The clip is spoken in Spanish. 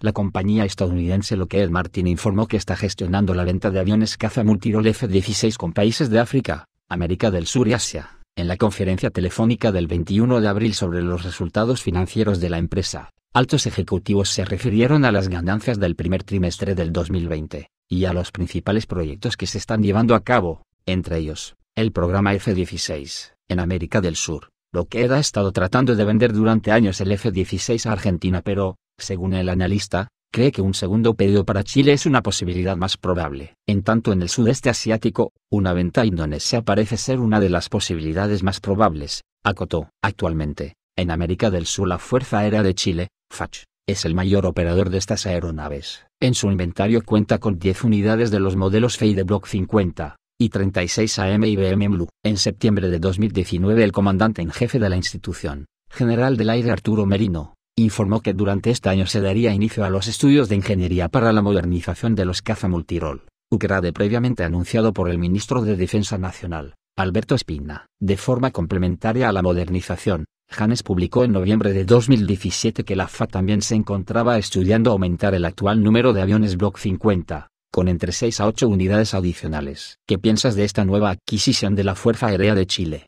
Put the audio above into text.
La compañía estadounidense Lockheed Martin informó que está gestionando la venta de aviones caza multirol F-16 con países de África, América del Sur y Asia. En la conferencia telefónica del 21 de abril sobre los resultados financieros de la empresa, altos ejecutivos se refirieron a las ganancias del primer trimestre del 2020, y a los principales proyectos que se están llevando a cabo, entre ellos, el programa F-16, en América del Sur. Lockheed ha estado tratando de vender durante años el F-16 a Argentina pero, según el analista, cree que un segundo pedido para Chile es una posibilidad más probable. En tanto en el sudeste asiático, una venta a Indonesia parece ser una de las posibilidades más probables, acotó. Actualmente, en América del Sur la Fuerza Aérea de Chile, FACH, es el mayor operador de estas aeronaves. En su inventario cuenta con 10 unidades de los modelos FEI de Block 50, y 36 AM Blue. En septiembre de 2019 el comandante en jefe de la institución, general del aire Arturo Merino, informó que durante este año se daría inicio a los estudios de ingeniería para la modernización de los caza multirol, UCRADE previamente anunciado por el ministro de Defensa Nacional, Alberto Espina. De forma complementaria a la modernización, Janes publicó en noviembre de 2017 que la FA también se encontraba estudiando aumentar el actual número de aviones Block 50, con entre 6 a 8 unidades adicionales. ¿Qué piensas de esta nueva adquisición de la Fuerza Aérea de Chile?